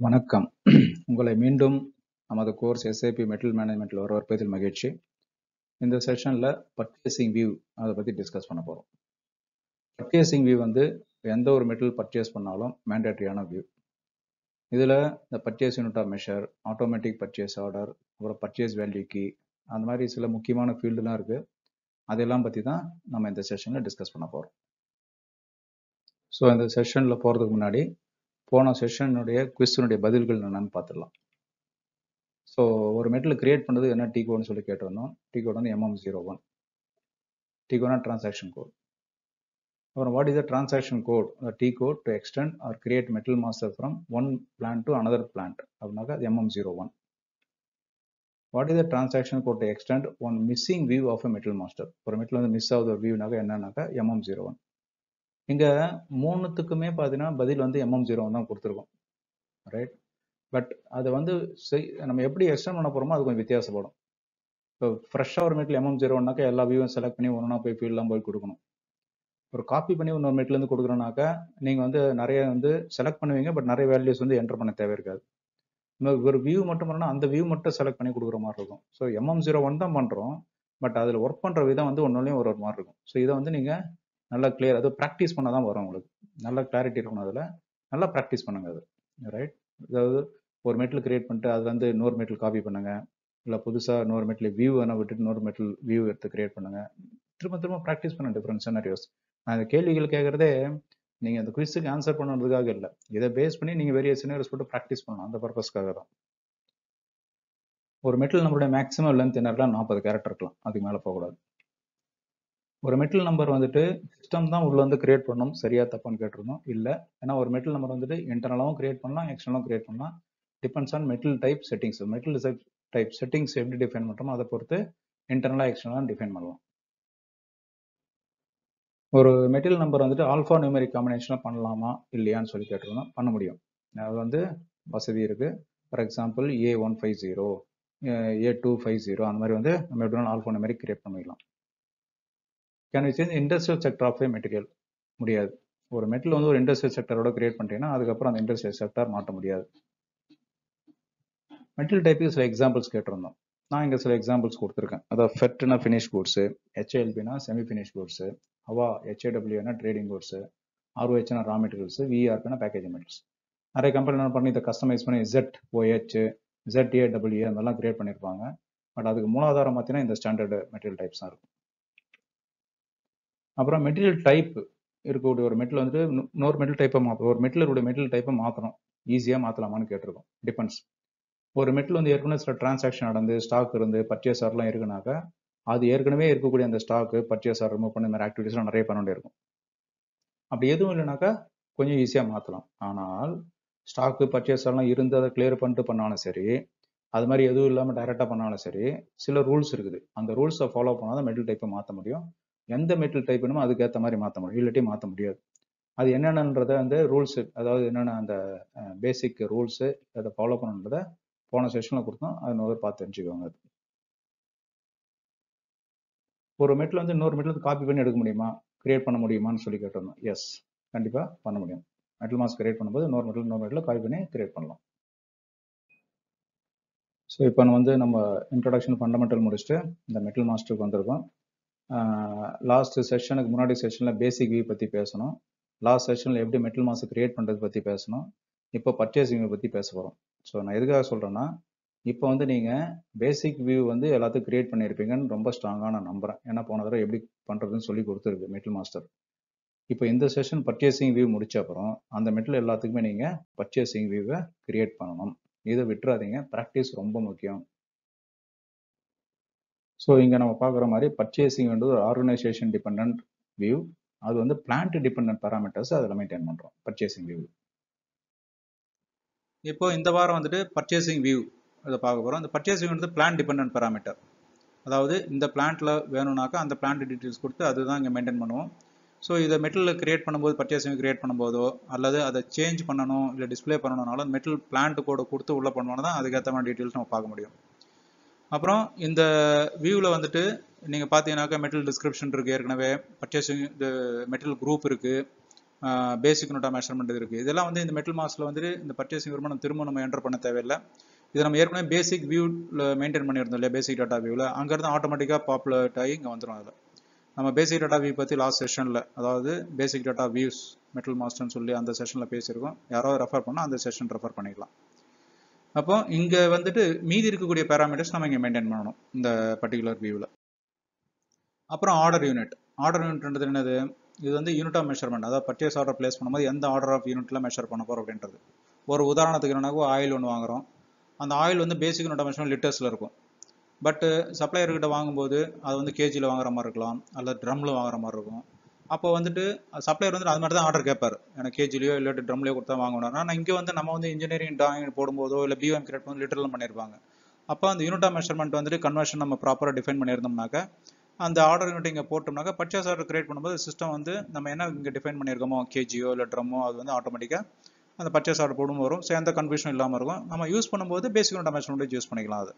வணக்கம். உங்களை மீண்டும் நமது கோர்ஸ் எஸ்ஏபி மெட்டல் மேனேஜ்மெண்ட்டில் வரவேற்பதில் மகிழ்ச்சி. இந்த செஷனில் பர்ச்சேசிங் வியூ அதை பற்றி டிஸ்கஸ் பண்ண போகிறோம் பர்ச்சேசிங் வியூ வந்து எந்த ஒரு மெட்டல் பர்ச்சேஸ் பண்ணாலும் மேண்டேட்டரியான வியூ இதில் இந்த purchase unit of measure automatic purchase order அப்புறம் பர்ச்சேஸ் வேல்யூ கீ அந்த மாதிரி சில முக்கியமான ஃபீல்டுலாம் இருக்குது அதெல்லாம் பற்றி தான் நம்ம இந்த செஷனில் டிஸ்கஸ் பண்ண போகிறோம் ஸோ இந்த செஷனில் போகிறதுக்கு முன்னாடி போன செஷனுடைய கொஸ்டினுடைய பதில்கள் என்னன்னு பார்த்துடலாம். ஸோ ஒரு மெட்டில் கிரியேட் பண்ணுறது என்ன? டி கோட்னு சொல்லி கேட்டிருந்தோம். டி கோட் வந்து எம்எம் ஜீரோ ஒன் டி கோட்னா டிரான்சாக்ஷன் கோட் அப்புறம் what is the transaction code T code to extend or create material master from one plant to another plant அப்படின்னாக்கா அது MM zero one what is the transaction code to extend one missing view of a material master ஒரு மெட்டில் வந்து miss ஆகுது ஒரு வியூனாக்கா என்னன்னாக்கா MM zero one இங்க மூணுத்துக்குமே பார்த்தீங்கன்னா பதில் வந்து எம்எம் ஜீரோ தான் கொடுத்துருக்கோம். ரைட் பட் அதை வந்து நம்ம எப்படி எக்ஸ்டெண்ட் பண்ண போறோமோ அது கொஞ்சம் வித்தியாசப்படும். இப்போ ஃப்ரெஷ்ஷாக ஒரு மீட்டில் எம்எம் ஜீரோனாக்கா எல்லா வியூவும் செலக்ட் பண்ணி ஒன்றா போய் ஃபீல்டெலாம் போய் கொடுக்கணும். ஒரு காப்பி பண்ணி இன்னொரு மீட்லேருந்து கொடுக்குறோனாக்கா நீங்கள் வந்து நிறைய வந்து செலக்ட் பண்ணுவீங்க பட் நிறைய வேல்யூஸ் வந்து என்டர் பண்ண தேவை இருக்காது. ஒரு வியூ மட்டும் பண்ணால் அந்த வியூ மட்டும் செலக்ட் பண்ணி கொடுக்குற மாதிரி இருக்கும். ஸோ எம்எம் ஜீரோ ஒன் தான் பண்ணுறோம் பட் அதில் ஒர்க் பண்ணுற விதம் வந்து ஒன்றுலையும் ஒரு ஒரு மாதிரி இருக்கும். ஸோ இதை வந்து நீங்கள் நல்லா கிளியர் அது ப்ராக்டிஸ் பண்ண தான் வரும் உங்களுக்கு. நல்லா கிளாரிட்டி இருக்கணும் அதில். நல்லா ப்ராக்டிஸ் பண்ணுங்க அது. ரைட் அதாவது ஒரு மெட்டில் கிரியேட் பண்ணிட்டு அதுலேருந்து இன்னொரு மெட்டில் காப்பி பண்ணுங்க. இல்லை புதுசாக இன்னொரு மெட்டில் வியூ வேணால் விட்டுட்டு இன்னொரு மெட்டில் வியூ எடுத்து கிரியேட் பண்ணுங்க. திரும்ப திரும்ப ப்ராக்டிஸ் பண்ண டிஃப்ரெண்ட் சினாரியோஸ் நான் இந்த கேள்விகள் கேட்குறதே நீங்கள் அந்த குவிஸுக்கு ஆன்சர் பண்ணுறதுக்காக இல்லை. இதை பேஸ் பண்ணி நீங்கள் வெரிய சினாரியோஸ் போட்டு ப்ராக்டிஸ் பண்ணணும். அந்த பர்பஸ்க்காக தான். ஒரு மெட்டில் நம்மளுடைய மேக்ஸிமம் லென்த் என்ன இருக்கலாம் நாற்பது கேரக்டர் இருக்கலாம். அதுக்கு மேலே போகக்கூடாது. ஒரு மெட்டல் நம்பர் வந்துட்டு சிஸ்டம் தான் உள்ள வந்து கிரியேட் பண்ணணும் சரியா தப்பான்னு கேட்டிருந்தோம். இல்லை. ஏன்னா ஒரு மெட்டல் நம்பர் வந்துட்டு இன்டர்னலாகவும் கிரியேட் பண்ணலாம் எக்ஸ்டர்னலாகவும் கிரியேட் பண்ணலாம். Depends on material type settings material type settings எப்படி டிஃபைன் பண்ணுறோமோ அதை பொறுத்து இன்டர்னலாக எக்ஸ்டர்னலாக டிஃபைன் பண்ணலாம் ஒரு மெட்டல் நம்பர் வந்துட்டு ஆல்ஃபா நியூமெரிக் காம்பினேஷனாக பண்ணலாமா இல்லையான்னு சொல்லி கேட்டிருந்தோம். பண்ண முடியும். அது வந்து வசதி இருக்குது for example A one five zero A two five zero அந்த மாதிரி வந்து நம்ம எப்படி ஆல்ஃபா நியூமெரிக் கிரியேட் பண்ணிக்கலாம் can we change industrial sector of a material முடியாது. ஒரு மெட்டல் வந்து ஒரு இண்டஸ்ட்ரியல் செக்டரோட கிரியேட் பண்ணிட்டீங்கன்னா அதுக்கப்புறம் அந்த இண்டஸ்ட்ரியல் செக்டர் மாற்ற முடியாது. மெட்டல் டைப்புக்கு சில எக்ஸாம்பிள்ஸ் கேட்டிருந்தோம். நான் இங்கே சில எக்ஸாம்பிள்ஸ் கொடுத்துருக்கேன். அதாவது ஃபெட்னா ஃபினிஷ் கூட்ஸு ஹெச்ஏஎல்பினா செமி ஃபினிஷ் கூட்ஸு அவா ஹெச்ஏடபிள்யூனா ட்ரேடிங் கூட்ஸு ஆர்ஓஹெச்னா ரா மெட்டீரியல்ஸ் விஆர்பினா பேக்கேஜிங் மெட்டீரியல்ஸ் நிறைய கம்பெனி என்ன பண்ணி இதை கஸ்டமைஸ் பண்ணி ஜெட் ஓஹெச் ஜெட் ஏடபிள்யூ அந்த மாதிரிலாம் கிரியேட் பண்ணியிருப்பாங்க. பட் அதுக்கு மூலாதாரம் பார்த்தீங்கன்னா இந்த ஸ்டாண்டர்டு மெட்டீரியல் டைப்ஸ் தான் இருக்கும். அப்புறம் மெட்டீரியல் டைப் இருக்கக்கூடிய ஒரு மெட்டில் வந்துட்டு இன்னொரு மெட்டல் டைப்பை மாற்றணும் ஒரு மெட்டிலருடைய மெட்டல் டைப்பை மாற்றணும் ஈஸியாக மாற்றலாமான்னு கேட்டிருக்கோம். டிபெண்ட்ஸ் ஒரு மெட்டில் வந்து ஏற்கனவே சில டிரான்சாக்ஷன் நடந்து ஸ்டாக் இருந்து பர்ச்சேஸ் ஆர்லாம் இருக்குனாக்கா அது ஏற்கனவே இருக்கக்கூடிய அந்த ஸ்டாக்கு பர்ச்சேஸ் ஆர் ரிமூவ் பண்ண மாதிரி ஆக்டிவிட்டிஸ்லாம் நிறைய பண்ண இருக்கும் அப்படி எதுவும் இல்லைனாக்கா கொஞ்சம் ஈஸியாக மாற்றலாம் ஆனால் ஸ்டாக்கு பர்ச்சேஸர்லாம் இருந்து அதை கிளியர் பண்ணிட்டு பண்ணாலும் சரி அது மாதிரி எதுவும் இல்லாமல் டைரெக்டாக பண்ணாலும் சரி சில ரூல்ஸ் இருக்குது. அந்த ரூல்ஸை ஃபாலோ பண்ணால் தான் மெட்டல் டைப்பை மாற்ற முடியும். எந்த மெட்டல் டைப் வேணுமோ அதுக்கேற்ற மாதிரி மாற்ற முடியும். இல்லாட்டி மாற்ற முடியாது. அது என்னென்னன்றத வந்து ரூல்ஸு அதாவது என்னென்ன அந்த பேசிக் ரூல்ஸு அதை ஃபாலோ பண்ணுன்றத போன செஷனில் கொடுத்தோம். அது இன்னொரு பார்த்து தெரிஞ்சுக்கோங்க அது. ஒரு மெட்டில் வந்து இன்னொரு மெட்டில் காப்பி பண்ணி எடுக்க முடியுமா? கிரியேட் பண்ண முடியுமான்னு சொல்லி கேட்டிருந்தோம். எஸ் கண்டிப்பாக பண்ண முடியும். மெட்டல் மாஸ் கிரியேட் பண்ணும்போது இன்னொரு மெட்டல் இன்னொரு மெட்டில் காப்பி பண்ணி கிரியேட் பண்ணலாம். ஸோ இப்போ வந்து நம்ம இன்ட்ரடக்ஷன் ஃபண்டமெண்டல் முடிச்சுட்டு இந்த மெட்டல் மாஸ்டருக்கு வந்திருக்கோம். லாஸ்ட் செஷனுக்கு முன்னாடி செஷனில் பேசிக் வியூ பற்றி பேசணும். லாஸ்ட் செஷனில் எப்படி மெட்டல் மாஸ் கிரியேட் பண்ணுறது பற்றி பேசணும். இப்போ பர்ச்சேசிங் பற்றி பேச போகிறோம் ஸோ நான் எதுக்காக சொல்கிறேன்னா இப்போ வந்து நீங்கள் பேசிக் வியூ வந்து எல்லாத்தையும் கிரியேட் பண்ணியிருப்பீங்கன்னு ரொம்ப ஸ்ட்ராங்காக நான் நம்புகிறேன் ஏன்னா போன தடவை எப்படி பண்ணுறதுன்னு சொல்லி கொடுத்துருக்கு மெட்டல் மாஸ்டர் இப்போ இந்த செஷன் பர்ச்சேசிங் வியூ முடிச்ச அப்புறம் அந்த மெட்டல் எல்லாத்துக்குமே நீங்கள் பர்ச்சேசிங் வியூவை கிரியேட் பண்ணணும். இதை விட்டுறாதீங்க. ப்ராக்டிஸ் ரொம்ப முக்கியம். ஸோ இங்கே நம்ம பார்க்குற மாதிரி பர்ச்சேசிங் வந்து ஒரு ஆர்கனைசேஷன் டிபெண்ட் வியூ அது வந்து பிளான்ட் டிபெண்ட் பேராமீட்டர்ஸ் அதில் மெயின்டைன் பண்ணுறோம் பர்ச்சேசிங் வியூ இப்போ இந்த வாரம் வந்துட்டு பர்ச்சேசிங் வியூ இதை பார்க்க போகிறோம் இந்த பர்ச்சேசிங் வந்து பிளான் டிபெண்ட் பேராமீட்டர் அதாவது இந்த பிளான்ட்டில் வேணும்னாக்கா அந்த பிளான்ட் டீட்டெயில்ஸ் கொடுத்து அதுதான் இங்கே மெயின்டைன் பண்ணுவோம். ஸோ இதை மெட்டலில் கிரியேட் பண்ணும்போது பர்ச்சேசிங் கிரியேட் பண்ணும்போதோ அல்லது அதை சேஞ்ச் பண்ணணும் இல்லை டிஸ்பிளே பண்ணணும்னாலும் மெட்டல் பிளான்ட் கோடு கொடுத்து உள்ள பண்ணணும் தான் அதுக்கேற்ற மாதிரி டீட்டெயில்ஸ் நம்ம பார்க்க முடியும். அப்புறம் இந்த வியூவில் வந்துட்டு நீங்கள் பார்த்தீங்கன்னாக்கா மெட்டல் டிஸ்கிரிப்ஷன் இருக்குது ஏற்கனவே பர்ச்சேசிங் இது மெட்டல் குரூப் இருக்குது பேசிக் நோட்டா மெஷர்மெண்ட் இருக்குது இதெல்லாம் வந்து இந்த மெட்டல் மாஸில் வந்து இந்த பர்ச்சேசிங் விவரம் திரும்ப நம்ம என்டர் பண்ண தேவையில்லை. இது நம்ம ஏற்கனவே பேசிக் வியூவில் மெயின்டைன் பண்ணியிருந்தோம் இல்லையா? பேசிக் டேட்டா வியூவில் அங்கேருந்து ஆட்டோமேட்டிக்காக பாப்புலேட் ஆகி இங்கே வந்துடும் அதில். நம்ம பேசிக் டேட்டா வியூ பற்றி லாஸ்ட் செஷனில் அதாவது பேசிக் டேட்டா வியூஸ் மெட்டல் மாஸ்டர்னு சொல்லி அந்த செஷனில் பேசியிருக்கோம். யாரோ ரெஃபர் பண்ணால் அந்த செஷன் ரெஃபர் பண்ணிக்கலாம். அப்போ இங்கே வந்துட்டு மீதி இருக்கக்கூடிய பேராமீட்டர்ஸ் நம்ம இங்கே மெயின்டைன் பண்ணணும் இந்த பர்டிகுலர் வியூவில் அப்புறம் ஆர்டர் யூனிட் ஆர்டர் யூனிட்ன்றது என்னது? இது வந்து யூனிட் ஆஃப் மெஷர்மெண்ட் அதாவது பர்ச்சேஸ் ஆர்டர் பிளேஸ் பண்ணும்போது எந்த ஆர்டர் ஆஃப் யூனிட்ல மெஷர் பண்ண போகிறோம் அப்படின்றது. ஒரு உதாரணத்துக்கு என்னன்னா ஆயில் ஒன்று வாங்குறோம். அந்த ஆயில் வந்து பேசிக் யூனிட் ஆஃப் மெஷர்மெண்ட் லிட்டர்ஸில் இருக்கும். பட் சப்ளையர்கிட்ட வாங்கும்போது அது வந்து கேஜியில் வாங்குற மாதிரி இருக்கலாம். அல்லது ட்ரம்மில் வாங்குற மாதிரி இருக்கும். அப்போ வந்துட்டு சப்ளையர் வந்து அது மாதிரி தான் ஆர்டர் கேட்பார். எனக்கு கேஜிலையோ இல்லாட்டி ட்ரம்லையோ கொடுத்தா வாங்கணும் ஆனால் இங்கே வந்து நம்ம வந்து இன்ஜினியரிங் டிராயிங் போடும்போதோ இல்லை பிஎம் கிரியேட் பண்ணி லிட்டரில் பண்ணியிருப்பாங்க அப்போ அந்த யூனிட் ஆஃப் மெஷர்மெண்ட் வந்துட்டு கன்வர்ஷன் நம்ம ப்ராப்பராக டிஃபைன் பண்ணியிருந்தோம்னாக்க அந்த ஆர்டர் யூனிட் இங்கே போட்டோம்னாக்கா பர்ச்சேஸ் ஆர்டர் கிரியேட் பண்ணும்போது சிஸ்டம் வந்து நம்ம என்ன இங்கே டிஃபைன் பண்ணியிருக்கோமோ கேஜியோ இல்லை ட்ரம்மோ அது வந்து ஆட்டோமேட்டிக்காக அந்த பர்ச்சேஸ் ஆர்டர் போடும் வரும் ஸோ எந்த கன்ஃபியூஷன் இல்லாமல் இருக்கும். நம்ம யூஸ் பண்ணும்போது பேசிக் யூனிட் மெஷர்மெண்ட் யூஸ் பண்ணிக்கலாம் அது.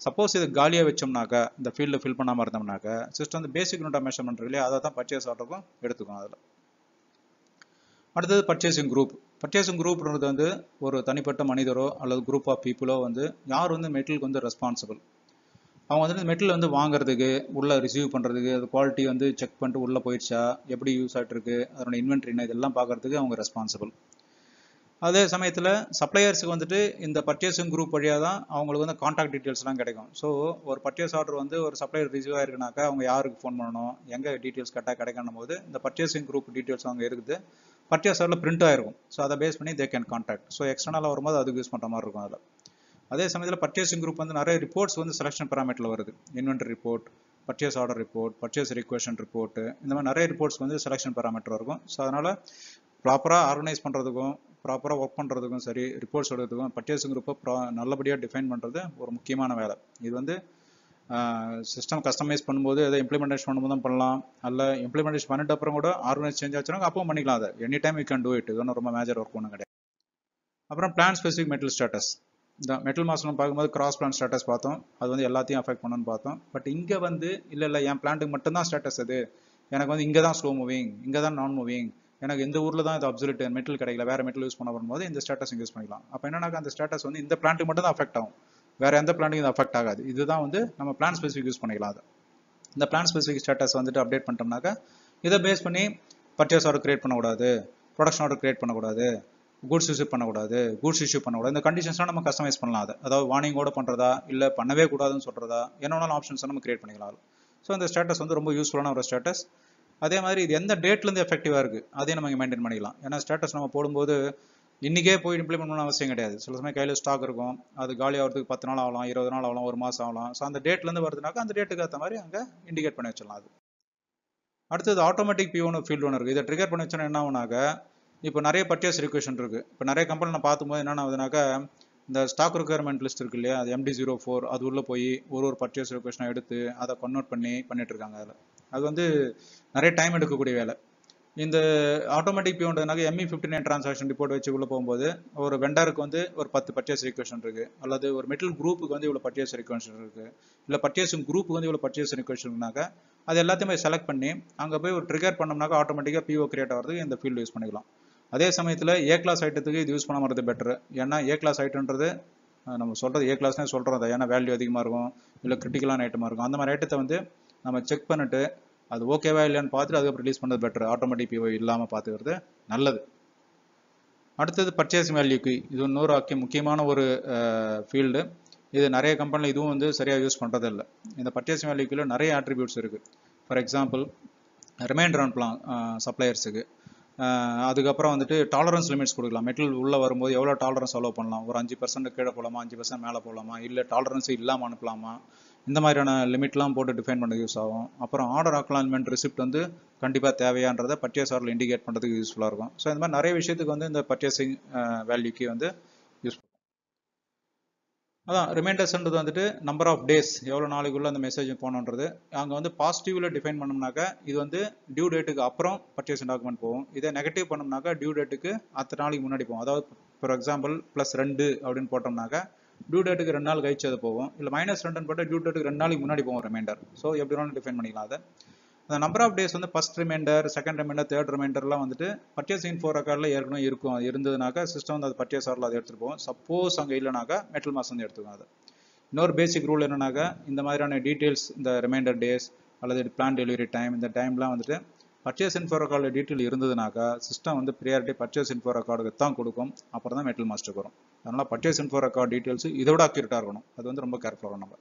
சப்போஸ் இது காலியாக வச்சோம்னாக்கா இந்த ஃபீல்டு ஃபில் பண்ணாமல் இருந்தோம்னாக்கா சிஸ்டம் வந்து பேசிக் யூனிட் ஆஃப் மெஷர்மெண்ட் இல்லையா? அதை தான் பர்ச்சேஸ் ஆர்டருக்கும் எடுத்துக்கும் அதில். அடுத்தது பர்ச்சேசிங் குரூப் பர்ச்சேசிங் குரூப்ன்றது வந்து ஒரு தனிப்பட்ட மனிதரோ அல்லது குரூப் ஆஃப் பீப்புளோ வந்து யார் வந்து மெட்டலுக்கு வந்து ரெஸ்பான்சிபிள் அவங்க வந்து மெட்டல் வந்து வாங்குறதுக்கு உள்ளே ரிசீவ் பண்ணுறதுக்கு அது குவாலிட்டி வந்து செக் பண்ணிட்டு உள்ளே போயிடுச்சா? எப்படி யூஸ் ஆகிட்டு இருக்கு அதோட இன்வென்ட்ரி என்ன? இதெல்லாம் பார்க்கறதுக்கு அவங்க ரெஸ்பான்சிபிள் அதே சமயத்தில் சப்ளையர்ஸுக்கு வந்துட்டு இந்த பர்ச்சேசிங் குரூப் வழியாக தான் அவங்களுக்கு வந்து காண்டாக்ட் டீட்டெயில்ஸ்லாம் கிடைக்கும். ஸோ ஒரு பர்ச்சேஸ் ஆர்டர் வந்து ஒரு சப்ளையர் ரிசீவ் ஆயிருக்குனாக்கா அவங்க யாருக்கு ஃபோன் பண்ணணும் எங்கே டீட்டெயில்ஸ் கரெக்டாக கிடைக்கணும் போது இந்த பர்ச்சேசிங் குரூப் டீட்டெயில்ஸ் அவங்க இருக்குது. பர்ச்சேஸ் ஆர்டரில் பிரிண்ட் ஆயிருக்கும். ஸோ அதை பேஸ் பண்ணி தே கேன் காண்டாக்ட் ஸோ எக்ஸ்டர்னலாக வரும்போது அதுக்கு யூஸ் பண்ணுற மாதிரி இருக்கும் அதில். அதே சமயத்தில் பர்ச்சேசிங் குரூப் வந்து நிறைய ரிப்போர்ட்ஸ் வந்து செலெக்ஷன் பேராமீட்டரில் வருது. Inventory report purchase order report purchase requisition report இந்த மாதிரி நிறைய ரிப்போர்ட்ஸ் வந்து செலெக்ஷன் பேராமீட்டர் இருக்கும். ஸோ அதனால் ப்ராப்பராக ஆர்கனைஸ் பண்ணுறதுக்கும் ப்ராப்பராக ஒர்க் பண்ணுறதுக்கும் சரி ரிப்போர்ட்ஸ் எடுக்கிறதுக்கும் பர்ச்சேசிங் குரூப்பை ப்ரா நல்லபடியாக டிஃபைன் பண்ணுறது ஒரு முக்கியமான வேலை. இது வந்து சிஸ்டம் கஸ்டமைஸ் பண்ணும்போது எதை இம்ப்ளிமெண்டேஷன் பண்ணும்போது தான் பண்ணலாம். அல்ல இம்ப்ளிமெண்டேஷன் பண்ணிட்ட அப்புறம் கூட ஆர்கனைஸ் சேஞ்ச் ஆச்சுன்னா அப்பவும் பண்ணிக்கலாம் அதை. Any time you can do it இது ஒன்றும் ரொம்ப மேஜர் ஒர்க் ஒன்றும் கிடையாது. அப்புறம் பிளான் ஸ்பெசிஃபிக் மெட்டல் ஸ்டேட்டஸ் இந்த மெட்டல் மாஸ்டர் பார்க்கும்போது கிராஸ் பிளான் ஸ்டேட்டஸ் பார்த்தோம். அது வந்து எல்லாத்தையும் அஃபெக்ட் பண்ணணும்னு பார்த்தோம். பட் இங்கே வந்து இல்லை இல்லை என் பிளான்ட்டுக்கு மட்டும்தான் ஸ்டேட்டஸ் அது எனக்கு வந்து இங்கே தான் ஸ்லோ மூவிங் இங்கே தான் நான் மூவிங் எனக்கு இந்த ஊரில் தான் இது அப்சல்யூட் மெட்டல் கிடைக்கல வேறு மெட்டல் யூஸ் பண்ண வரும்போது இந்த ஸ்டேட்டஸ் யூஸ் பண்ணிக்கலாம். அப்போ என்னன்னாக்கா அந்த ஸ்டேட்டஸ் வந்து இந்த பிளான்ட்டுக்கு மட்டும் தான் அஃபெக்ட் ஆகும். வேறு எந்த பிளான்ட்டுக்கும் இது அஃபெக்ட் ஆகாது. இதுதான் வந்து நம்ம பிளான் ஸ்பெசிஃபிக் யூஸ் பண்ணிக்கலாம் அது. இந்த பிளான் ஸ்பெசிஃபிக் ஸ்டேட்டஸ் வந்துட்டு அப்டேட் பண்ணிட்டோம்னாக்கா இதை பேஸ் பண்ணி பர்ச்சேஸ் ஆர்டர் கிரியேட் பண்ணக்கூடாது. ப்ரொடக்ஷன் ஆர்டர் கிரியேட் பண்ணக்கூடாது. குட்ஸ் இஷ்யூ பண்ணக்கூடாது. குட்ஸ் இஷ்யூ பண்ணக்கூடாது. இந்த கண்டிஷன்ஸ்லாம் நம்ம கஸ்டமைஸ் பண்ணலாம் அது. அதாவது வார்னிங்கோட பண்ணுறதா இல்லை பண்ணவே கூடாதுன்னு சொல்கிறதா என்னென்னாலும் ஆப்ஷன்ஸ் நம்ம கிரியேட் பண்ணிக்கலாம் ஸோ இந்த ஸ்டேட்டஸ் வந்து ரொம்ப யூஸ்ஃபுல்லான ஒரு ஸ்டேட்டஸ் அதே மாதிரி இது எந்த டேட்லேருந்து எஃபெக்டிவாக இருக்குது அதையும் நம்ம இங்கே மெயின்டைன் பண்ணிக்கலாம். ஏன்னா ஸ்டேட்டஸ் நம்ம போடும்போது இன்றைக்கே போய் இம்ப்ளிமெண்ட் பண்ண அவசியம் கிடையாது. சில சமயம் கையில் ஸ்டாக் இருக்கும் அது காலி ஆகிறதுக்கு பத்து நாள் ஆகலாம் இருபது நாள் ஆகலாம் ஒரு மாதம் ஆகலாம். ஸோ அந்த டேட்லேருந்து வருதுனாக்கா அந்த டேட்டுக்கு ஏற்ற மாதிரி அங்கே இண்டிகேட் பண்ணி வச்சிடலாம் அது. அடுத்தது ஆட்டோமேட்டிக் பி ஒன்று ஃபீல்டு ஒன்று இருக்குது இதை ட்ரிகர் பண்ணி வச்சோன்னா என்ன ஆகுனாக்க இப்போ நிறைய பர்ச்சேஸ் ரிக்வெஷன் இருக்குது இப்போ நிறைய கம்பெனி நான் பார்க்கும்போது என்னென்ன ஆகுதுனாக்கா இந்த ஸ்டாக் ரெக்குயர்மெண்ட் லிஸ்ட் இருக்கு இல்லையா அது எம்டி ஜீரோ ஃபோர் அது உள்ளே போய் ஒரு ஒரு பர்ச்சேஸ் ரிக்வெஷனை எடுத்து அதை கன்வெர்ட் பண்ணி பண்ணிட்டு இருக்காங்க அதில். அது வந்து நிறைய டைம் எடுக்கக்கூடிய வேலை. இந்த automatic பியோன்றதுனால ME fifty nine transaction report வச்சு உள்ள போகும்போது ஒரு வெண்டருக்கு வந்து ஒரு பத்து பர்ச்சேஸ் ரிக்வெஷன் இருக்கு. அல்லது ஒரு மெட்டல் குரூப்புக்கு வந்து இவ்வளோ பர்ச்சேஸ் ரிக்வெஷன் இருக்கு. இல்லை பர்ச்சேசிங் குரூப்புக்கு வந்து இவ்வளோ பர்ச்சேஸ் ரிக்வெஷன்னாக்கா அது எல்லாத்தையுமே செலக்ட் பண்ணி அங்கே போய் ஒரு ட்ரிகர் பண்ணோம்னாக்கா ஆட்டோமேட்டிக்காக பிஓ கிரியேட் ஆகிறதுக்கு இந்த ஃபீல்டு யூஸ் பண்ணிக்கலாம். அதே சமயத்தில் ஏ கிளாஸ் ஐட்டத்துக்கு இது யூஸ் பண்ண இருக்கிறது பெட்டர் ஏன்னா ஏ கிளாஸ் ஐட்டன்றது நம்ம சொல்கிறது ஏ கிளாஸ்னே சொல்கிறோம் அதை ஏன்னா வேல்யூ அதிகமாக இருக்கும். இல்லை கிரிட்டிக்கலான ஐட்டமாக இருக்கும். அந்த மாதிரி ஐட்டத்தை வந்து நம்ம செக் பண்ணிட்டு அது ஓகேவா இல்லையான்னு பார்த்துட்டு அதுக்கப்புறம் ரிலீஸ் பண்ணுறது பெட்டர் ஆட்டோமேட்டிக் பிஓ இல்லாமல் பார்த்துக்கிறது நல்லது. அடுத்தது பர்ச்சேஸ் வேல்யூக்கு இது இன்னொரு முக்கியமான ஒரு ஃபீல்டு இது நிறைய கம்பெனியில் இதுவும் வந்து சரியாக யூஸ் பண்ணுறதில்ல இந்த பர்ச்சேஸ் வேல்யூக்குள்ள நிறைய ஆட்ரிபியூட்ஸ் இருக்குது ஃபார் எக்ஸாம்பிள் ரிமைண்டர் அனுப்பலாம் சப்ளையர்ஸுக்கு அதுக்கப்புறம் வந்துட்டு டாலரன்ஸ் லிமிட்ஸ் கொடுக்கலாம். மெட்டல் உள்ளே வரும்போது எவ்வளோ டாலரன்ஸ் அலோவ் பண்ணலாம்? ஒரு அஞ்சு பர்சன்ட் கீழே போகலாமா அஞ்சு பர்சன்ட் மேலே போகலாமா இல்லை டாலரன்ஸ் இல்லாமல் அனுப்பலாமா? இந்த மாதிரியான லிமிட்லாம் போட்டு டிஃபைன் பண்ணது யூஸ் ஆகும். அப்புறம் ஆர்டர் அக்லான்மெண்ட் ரிசிப்ட் வந்து கண்டிப்பாக தேவையான்றதை பர்ச்சேஸ் ஆர்டர் இண்டிகேட் பண்ணுறதுக்கு யூஸ்ஃபுல்லாக இருக்கும். ஸோ இந்த மாதிரி நிறைய விஷயத்துக்கு வந்து இந்த பர்ச்சேசிங் வேல்யூக்கு வந்து யூஸ் அதான் ரிமைண்டர்ஸ்ன்றது வந்துட்டு நம்பர் ஆஃப் டேஸ் எவ்வளோ நாளைக்குள்ள அந்த மெசேஜ் போகணுன்றது. அங்கே வந்து பாசிட்டிவில் டிஃபைன் பண்ணோம்னாக்கா இது வந்து டியூ டேட்டுக்கு அப்புறம் பர்ச்சேஸ் டாக்குமெண்ட் போகும். இதே நெகட்டிவ் பண்ணோம்னாக்கா டியூ டேட்டுக்கு அத்தனை நாளைக்கு முன்னாடி போகும். அதாவது ஃபார் எக்ஸாம்பிள் ப்ளஸ் ரெண்டு அப்படின்னு போட்டோம்னாக்கா டியூ டேட்டுக்கு ரெண்டு நாள் கழிச்சு அது போகும். இல்லை மைனஸ் ரெண்டுன்னு போட்டு டியூ டேட்டுக்கு ரெண்டு நாளைக்கு முன்னாடி போகும் ரிமைண்டர் ஸோ எப்படி வேணாலும் டிஃபைன் பண்ணிக்கலாம் அதை. அந்த நம்பர் ஆஃப் டேஸ் வந்து first reminder second reminder third ரிமைண்டர்லாம் வந்துட்டு பர்ச்சேஸ் இன்ஃபோ ரெக்கார்டில் ஏற்கனவே இருக்கும். அது இருந்ததுனாக்கா சிஸ்டம் வந்து அது பர்ச்சேஸ் ஆர்டரில் அதை எடுத்துகிட்டு போகும். சப்போஸ் அங்கே இல்லைனாக்கா மெட்டல் மாஸ் வந்து எடுத்துக்கும் அது. இன்னொரு பேசிக் ரூல் என்னன்னாக்கா இந்த மாதிரியான டீட்டெயில்ஸ் இந்த ரிமைண்டர் டேஸ் அல்லது பிளான் டெலிவரி டைம் இந்த டைம்லாம் வந்துட்டு பர்ச்சேஸ் இன்ஃபோ ரெக்கார்டு டீட்டெயில் இருந்ததுனாக்கா சிஸ்டம் வந்து ப்ரியாரிட்டி பர்ச்சேஸ் இன்ஃபோ ரெக்கார்டுக்கு தான் கொடுக்கும். அப்புறம் தான் மெட்டல் மாஸ்டருக்கு வரும். அதனால் பர்ச்சேஸ் இன்ஃபோ ரெக்கார்டு டீட்டெயில்ஸ் இதோட அக்யூரேட்டாக இருக்கணும். அது வந்து ரொம்ப கேர்ஃபுல்லாக நம்ம.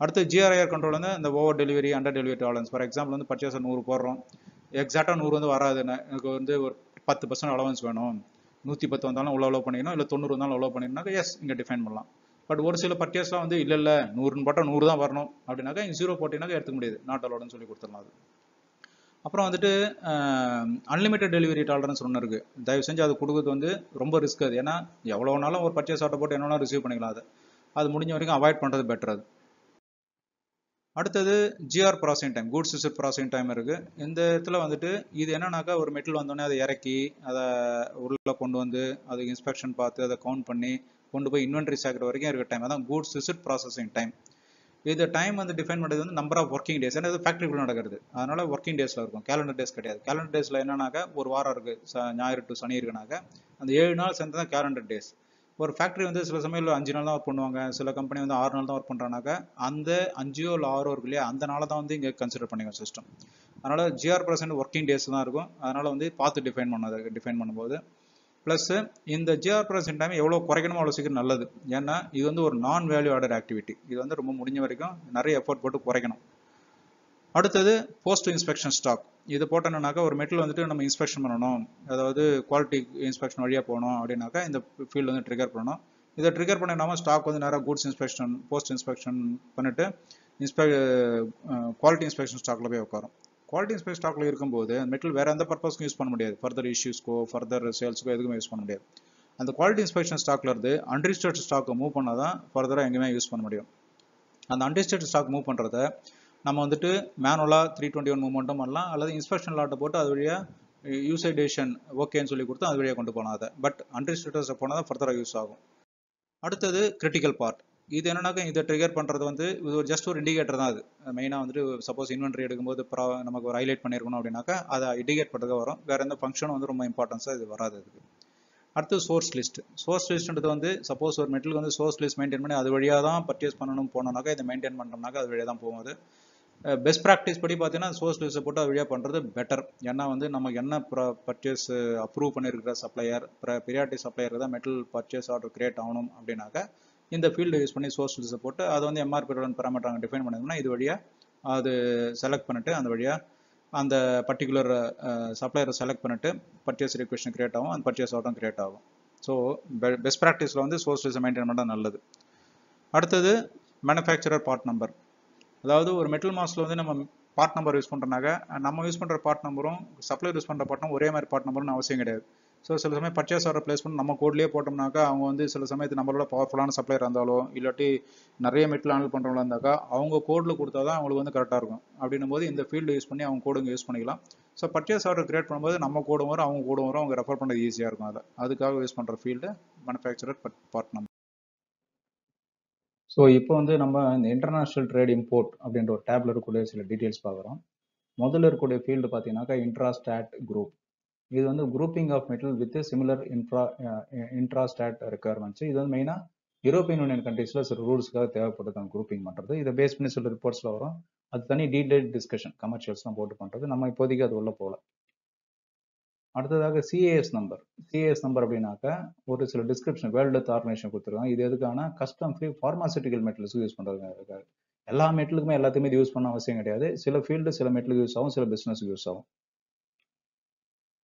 அடுத்து ஜிஆர்ஐஆர் கண்ட்ரோல் வந்து இந்த over delivery under delivery tolerance for example வந்து பர்ச்சேஸ் நூறு போடுறோம். எக்ஸாக்டாக நூறு வந்து வராதுன்னு எனக்கு வந்து ஒரு பத்து பர்சன்ட் அலவன்ஸ் வேணும். நூற்றி பத்து வந்தாலும் இவ்வளோ அலோவ் பண்ணிக்கணும். இல்லை தொண்ணூறு வந்தாலும் அலோவ் பண்ணிக்கணும்னாக்கா எஸ் இங்கே டிஃபைன் பண்ணலாம். பட் ஒரு சில பர்ச்சேஸ்லாம் வந்து இல்லை இல்லை நூறுன்னு போட்டால் நூறு தான் வரணும். அப்படின்னாக்கா இங்கே ஜீரோ போட்டினாக்கா எடுத்துக்க முடியாது. நாட் அலோடுன்னு சொல்லி கொடுத்துடலாம் அது. அப்புறம் வந்துட்டு அன்லிமிட்டட் டெலிவரி டாலரன்ஸ் ஒன்று இருக்கு. தயவு செஞ்சு அது கொடுக்குறது வந்து ரொம்ப ரிஸ்க் அது. ஏன்னா எவ்வளோ நாளும் ஒரு பர்ச்சேஸ் ஆர்டர் போட்டு என்ன ரிசீவ் பண்ணிக்கலாம் அது. அது முடிஞ்ச வரைக்கும் அவாய்ட் பண்ணுறது பெட்டர் அது. அடுத்தது GR processing time goods receipt processing time இருக்குது இந்த இடத்துல வந்துட்டு இது என்னன்னாக்கா ஒரு மெட்டில் வந்தோடனே அதை இறக்கி அதை உள்ள கொண்டு வந்து அதுக்கு இன்ஸ்பெக்ஷன் பார்த்து அதை கவுண்ட் பண்ணி கொண்டு போய் இன்வென்ட்ரி சேர்க்குற வரைக்கும் இருக்க டைம் அதான் குட்ஸ் ரிசிப்ட் ப்ராசஸிங் டைம் இது டைம் வந்து டிஃபைன் பண்ணுறது வந்து நம்பர் ஆஃப் ஒர்க்கிங் டேஸ் ஏன்னா இது ஃபேக்ட்ரிக்குள்ள நடக்கிறது. அதனால ஒர்க்கிங் டேஸில் இருக்கும். கேலண்டர் டேஸ் கிடையாது. கேலண்டர் டேஸில் என்னன்னாக்கா ஒரு வாரம் இருக்கு. ஞாயிறு டு சனி இருக்குனாக்க அந்த ஏழு நாள் சேர்ந்து தான் கேலண்டர் டேஸ் ஒரு ஃபேக்ட்ரி வந்து சில சமயம் அஞ்சு நாள் தான் ஒர்க் பண்ணுவாங்க. சில கம்பெனி வந்து ஆறு நாள் தான் ஒர்க் பண்ணுறானாக்கா அந்த அஞ்சோ இல்லை ஆறோ இருக்கு இல்லையா அந்த நாளை தான் வந்து இங்கே கன்சிடர் பண்ணிக்கோ சிஸ்டம் அதனால் ஜிஆர் பர்சன்ட் ஒர்க்கிங் டேஸ் தான் இருக்கும். அதனால் வந்து பார்த்து டிஃபைன் பண்ணது டிஃபைன் பண்ணும்போது. ப்ளஸ்ஸு இந்த ஜிஆர் பர்சன்ட் டைம் எவ்வளோ குறைக்கணுமோ அவ்வளோ சீக்கிரம் நல்லது. ஏன்னா இது வந்து ஒரு நான் வேல்யூ ஆர்டர் ஆக்டிவிட்டி இது வந்து ரொம்ப முடிஞ்ச வரைக்கும் நிறைய எஃபோர்ட் போட்டு குறைக்கணும். அடுத்தது போஸ்ட் இன்ஸ்பெக்ஷன் ஸ்டாக் இது போட்டோம்னாக்கா ஒரு மெட்டல் வந்துட்டு நம்ம இன்ஸ்பெக்ஷன் பண்ணணும். அதாவது குவாலிட்டி இன்ஸ்பெக்ஷன் வழியாக போகணும் அப்படின்னாக்கா இந்த ஃபீல்டு வந்து ட்ரிகர் பண்ணணும். இதை ட்ரிகர் பண்ணிடாமல் ஸ்டாக் வந்து நேராக குட்ஸ் இன்ஸ்பெக்ஷன் போஸ்ட் இன்ஸ்பெக்ஷன் பண்ணிட்டு இன்ஸ்பெக் குவாலிட்டி இன்ஸ்பெக்ஷன் ஸ்டாக்ல போய் உட்காரும். குவாலிட்டி ஸ்பேஸ் ஸ்டாக்ல இருக்கும்போது மெட்டல் வேற எந்த பர்பஸ்க்கும் யூஸ் பண்ண முடியாது. ஃபர்தர் இஷ்யூஸ்க்கோ ஃபர்தர் சேல்ஸ்க்கோ எதுக்குமே யூஸ் பண்ண முடியாது. அந்த குவாலிட்டி இன்ஸ்பெக்ஷன் ஸ்டாக்ல இருந்து அன்ரிஜிஸ்டர்ட் ஸ்டாக்கை மூவ் பண்ணால் தான் ஃபர்தராக எங்கேயுமே யூஸ் பண்ண முடியும். அந்த அன்ரிஜிஸ்டர்ட் ஸ்டாக் மூவ் பண்ணுறத நம்ம வந்துட்டு மேனுவலாக த்ரீ டுவெண்ட்டி ஒன் மூவ்மெண்ட்டும் பண்ணலாம். அல்லது இன்ஸ்பெக்ஷன் லாட்டை போட்டு அது வழியாக யூசைடேஷன் ஓகேன்னு சொல்லி கொடுத்து அது வழியாக கொண்டு போகலாம் அதை. பட் அன்ரிஜிஸ்டர்ஸ் போனால் தான் ஃபர்தராக யூஸ் ஆகும். அடுத்தது கிரிட்டிக்கல் பார்ட் இது என்னன்னாக்கா இதை ட்ரிகர் பண்ணுறது வந்து இது ஒரு ஜஸ்ட் ஒரு இண்டிகேட்டர் தான் அது. மெயினாக வந்துட்டு சப்போஸ் இன்வென்ட்ரி எடுக்கும்போது ப்ரா நமக்கு ஒரு ஹைலைட் பண்ணியிருக்கணும் அப்படின்னாக்கா அதை இண்டிகேட் பண்ணுறதுக்கு வரும். வேறு எந்த ஃபங்க்ஷனும் வந்து ரொம்ப இம்பார்ட்டன்ஸாக இது வராது அதுக்கு. அடுத்து சோர்ஸ் லிஸ்ட் சோர்ஸ் லிஸ்ட்டுன்றது வந்து சப்போஸ் ஒரு மெட்டலுக்கு வந்து சோர்ஸ் லிஸ்ட் மெயின்டைன் பண்ணி அது வழியாக தான் பர்ச்சேஸ் பண்ணணும் போனோம்னாக்கா இதை மெயின்டைன் பண்ணோம்னாக்கா அது வழியாக தான் போகும் பெஸ்ட் ப்ராக்டிஸ் படி பார்த்தீங்கன்னா சோர்ஸ் லிஸ்ட்டை போட்டு அது வழியாக பண்ணுறது பெட்டர் ஏன்னா வந்து நமக்கு என்ன பர்ச்சேஸ் அப்ரூவ் பண்ணியிருக்கிற சப்ளையர் பிரியாரிட்டி சப்ளையர் தான் மெட்டல் பர்ச்சேஸ் ஆர்டர் கிரியேட் ஆகணும் அப்படின்னாக்கா இந்த ஃபீல்டு யூஸ் பண்ணி சோர்ஸ் போட்டு அதை வந்து எம்ஆர்பி பேராமீட்டர் டிஃபைன் பண்ணிருந்தோம்னா இது வழியாக அது செலக்ட் பண்ணிட்டு அந்த வழியாக அந்த பர்டிகுலர் சப்ளையரை செலக்ட் பண்ணிட்டு பர்ச்சேஸ் ரிக்வெஸ்ட் கிரியேட் ஆகும் அந்த பர்ச்சேஸ் ஆர்டரும் கிரியேட் ஆகும். ஸோ பெஸ்ட் ப்ராக்டிஸில் வந்து சோர்ஸ் லிஸ்ட்டை மெயின்டைன் பண்ணால் நல்லது. அடுத்தது மேனுஃபேக்சரர் பார்ட் நம்பர் அதாவது ஒரு மெட்டல் மாஸில் வந்து நம்ம பார்ட் நம்பர் யூஸ் பண்ணுறனாக்க நம்ம யூஸ் பண்ணுற பார்ட் நம்பரும் சப்ளையர் யூஸ் பண்ணுற பார்ட் நம்பர் ஒரே மாதிரி பார்ட் நம்பர்னு அவசியம் கிடையாது. ஸோ சில சமயம் பர்ச்சேஸ் ஆர்டர் பிளேஸ் பண்ணி நம்ம கோட்லேயே போட்டோம்னாக்கா அவங்க வந்து சில சமயத்து நம்மளோட பவர்ஃபுல்லான சப்ளையர் இருந்தாலோ இல்லாட்டி நிறைய மெட்டல் ஹேண்டில் பண்ணுறவங்களா இருந்தாக்கா அவங்க கோடில் கொடுத்தா தான் அவங்களுக்கு வந்து கரெக்டாக இருக்கும். அப்படின்னும் போது இந்த ஃபீல்டு யூஸ் பண்ணி அவங்க கோடுங்க யூஸ் பண்ணிக்கலாம். ஸோ பர்ச்சேஸ் ஆர்டர் கிரியேட் பண்ணும்போது நம்ம கோடும் வரும் அவங்க கோடும் வரும் அவங்க ரெஃபர் பண்ணுறது ஈஸியாக இருக்கும். அதை அதுக்காக யூஸ் பண்ணுற field manufacturer part number so இப்போ வந்து நம்ம இந்த இன்டர்நேஷ்னல் ட்ரேட் இம்போர்ட் அப்படின்ற ஒரு டேப்ல இருக்கக்கூடிய சில டீட்டெயில்ஸ் பார்க்குறோம். முதல்ல இருக்கக்கூடிய ஃபீல்டு பார்த்தீங்கன்னாக்கா இன்ட்ராஸ்டாட் குரூப் இது வந்து grouping of material with similar intra Intrastat requirements இது வந்து மெயினாக யூரோப்பியன் யூனியன் கண்ட்ரீஸில் சில ரூல்ஸ்க்காக தேவைப்படுது அந்த குரூப்பிங் பண்ணுறது இதை பேஸ் பண்ணி சில ரிப்போர்ட்ஸில் வரும். அது தனி டீடைல் டிஸ்கஷன் கமர்ஷியல்ஸ்லாம் போட்டு பண்ணுறது நம்ம இப்போதைக்கு அது உள்ள போகல. அடுத்ததாக சிஏஎஸ் நம்பர் சிஏஎஸ் நம்பர் அப்படின்னாக்கா ஒரு சில டிஸ்கிரிப்ஷன் வேர்ல்டு ஹெல்த் ஆர்கனைசேஷன் கொடுத்துருக்காங்க. இது எதுக்கான custom free pharmaceutical materials use பண்ணுறது எல்லா மெட்டலுக்குமே எல்லாத்தையுமே இது யூஸ் பண்ண அவசியம் கிடையாது. சில ஃபீல்டு சில மெட்டலுக்கு யூஸ் ஆகும் சில பிஸ்னஸுக்கு யூஸ் ஆகும்.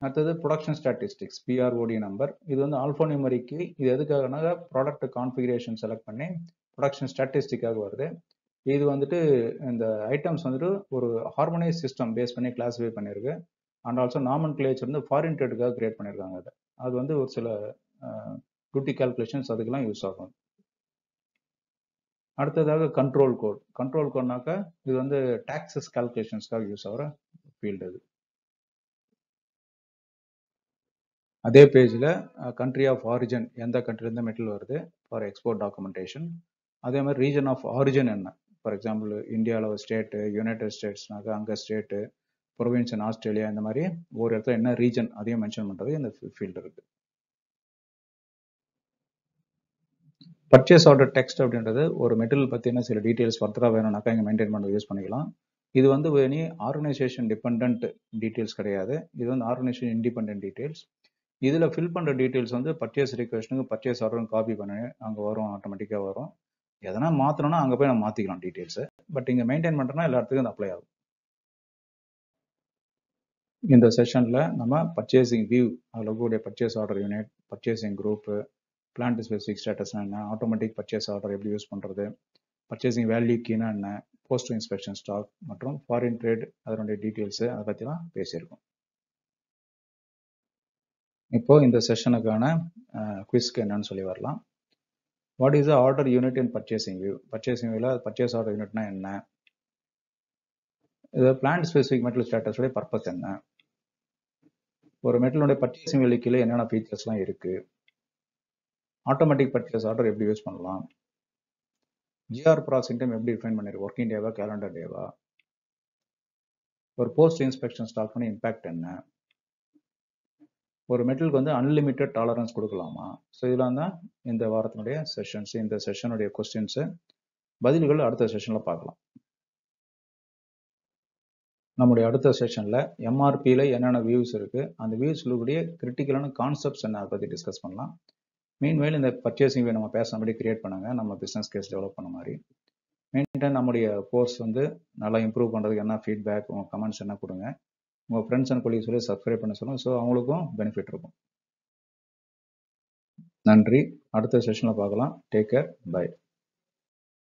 அடுத்தது ப்ரொடக்ஷன் ஸ்டாட்டிஸ்டிக்ஸ் பிஆர்ஓடி நம்பர் இது வந்து ஆல்ஃபோனியூமரிக்கு இது எதுக்காகனா ப்ராடக்ட் கான்ஃபிகரேஷன் செலக்ட் பண்ணி ப்ரொடக்ஷன் ஸ்டாட்டிஸ்டிக்காக வருது. இது வந்துட்டு இந்த ஐட்டம்ஸ் வந்துட்டு ஒரு ஹார்மோனைஸ் சிஸ்டம் பேஸ் பண்ணி கிளாஸிஃபை பண்ணியிருக்கு அண்ட் ஆல்சோ நாமன் கிளேச்சர் வந்து ஃபாரின் ட்ரேடுக்காக கிரியேட் பண்ணியிருக்காங்க அதை. அது வந்து ஒரு சில டியூட்டி கால்குலேஷன்ஸ் அதுக்கெல்லாம் யூஸ் ஆகும். அடுத்ததாக கண்ட்ரோல் கோட் கண்ட்ரோல் கோட்னாக்கா இது வந்து டாக்ஸஸ் கால்குலேஷன்ஸ்க்காக யூஸ் ஆகிற ஃபீல்டு இது அதே பேஜில் கண்ட்ரி ஆஃப் ஆரிஜின் எந்த கண்ட்ரிலேருந்து மெட்டீரியல் வருது? ஃபார் எக்ஸ்போர்ட் டாக்குமெண்டேஷன் அதே மாதிரி ரீஜன் ஆஃப் ஆரிஜின் என்ன? ஃபார் எக்ஸாம்பிள் இந்தியாவில் ஒரு ஸ்டேட்டு யுனைடெட் ஸ்டேட்ஸ்னாக்கா அங்கே ஸ்டேட்டு ப்ரொவின்ஸ் இன் ஆஸ்திரேலியா இந்த மாதிரி ஒரு இடத்துல என்ன ரீஜன் அதையும் மென்ஷன் பண்ணுறது இந்த ஃபீல்டு இருக்குது பர்ச்சேஸ் ஆர்டர் டெக்ஸ்ட் அப்படின்றது ஒரு மெட்டீரியல் பற்றின சில டீட்டெயில்ஸ் ஃபர்தராக வேணும்னாக்கா இங்கே மெயின்டைன் பண்ண யூஸ் பண்ணிக்கலாம். இது வந்து எனி ஆர்கனைசேஷன் டிபெண்ட் டீட்டெயில்ஸ் கிடையாது. இது வந்து ஆர்கனைசேஷன் இண்டிபெண்ட் டீட்டெயில்ஸ் இதில் ஃபில் பண்ணுற டீட்டெயில்ஸ் வந்து பர்ச்சேஸ் ரிக்வெஸ்ட்டுக்கு பர்ச்சேஸ் ஆர்டரும் காப்பி பண்ணி. அங்கே வரும் ஆட்டோமேட்டிக்காக வரும். எதனா மாற்றணும்னா அங்கே போய் நம்ம மாற்றிக்கலாம் டீட்டெயில்ஸு பட் இங்கே மெயின்டைன் பண்ணுறோம்னா எல்லா இடத்துக்கும் அப்ளை ஆகும். இந்த செஷனில் நம்ம பர்ச்சேசிங் வியூ அதில் இருக்கக்கூடிய purchase order unit purchasing group plant specific ஸ்டேட்டஸ்னா என்ன ஆட்டோமேட்டிக் பர்ச்சேஸ் ஆர்டர் எப்படி யூஸ் பண்ணுறது பர்ச்சேசிங் வேல்யூ கீனா என்ன போஸ்ட் இன்ஸ்பெக்ஷன் ஸ்டாக் மற்றும் ஃபாரின் ட்ரேட் அதனுடைய டீட்டெயில்ஸு அதை பற்றிலாம் பேசியிருக்கோம். இப்போ இந்த செஷனுக்கான குவிஸ்க்கு என்னன்னு சொல்லி வரலாம். What is order unit in purchasing view purchasing வியூவில் பர்ச்சேஸ் ஆர்டர் யூனிட்னா என்ன? இது பிளான்ட் ஸ்பெசிஃபிக் மெட்டல் ஸ்டேட்டஸோடைய பர்பஸ் என்ன? ஒரு மெட்டலுடைய பர்ச்சேசிங் விலை கீழே என்னென்ன ஃபீச்சர்ஸ்லாம் இருக்கு? ஆட்டோமேட்டிக் பர்ச்சேஸ் ஆர்டர் எப்படி யூஸ் பண்ணலாம்? ஜிஆர் ப்ராசிங் டைம் எப்படி டிஃபைன் பண்ணிருக்கு ஒர்க்கிங் டேவா கேலண்டர் டேவா ஒரு போஸ்ட் இன்ஸ்பெக்ஷன் ஸ்டாக் பண்ணி இம்பாக்ட் என்ன? ஒரு மெட்டலுக்கு வந்து அன்லிமிட்டெட் டாலரன்ஸ் கொடுக்கலாமா? ஸோ இதெல்லாம் தான் இந்த வாரத்தினுடைய செஷன்ஸ் இந்த செஷனுடைய கொஸ்டின்ஸு பதில்கள் அடுத்த செஷனில் பார்க்கலாம். நம்முடைய அடுத்த செஷனில் எம்ஆர்பியில் என்னென்ன வியூஸ் இருக்குது அந்த வியூஸில் கூடிய கிரிட்டிக்கலான கான்செப்ட்ஸ் என்ன? அதை பற்றி டிஸ்கஸ் பண்ணலாம். மீன்வேல் இந்த பர்ச்சேசிங் நம்ம பேசுனபடி கிரியேட் பண்ணுங்க. நம்ம பிஸ்னஸ் கேஸ் டெவலப் பண்ண மாதிரி. மெயின்டைன் நம்முடைய கோர்ஸ் வந்து நல்லா இம்ப்ரூவ் பண்ணுறதுக்கு என்ன ஃபீட்பேக் உங்கள் கமெண்ட்ஸ் என்ன கொடுங்க. உங்கள் ஃப்ரெண்ட்ஸ் அண்ட் கொலீக்ஸ் சொல்லி சப்ஸ்கிரைப் பண்ண சொல்லுங்கள் ஸோ அவங்களுக்கும் பெனிஃபிட் இருக்கும். நன்றி. அடுத்த செஷனில் பார்க்கலாம். Take care bye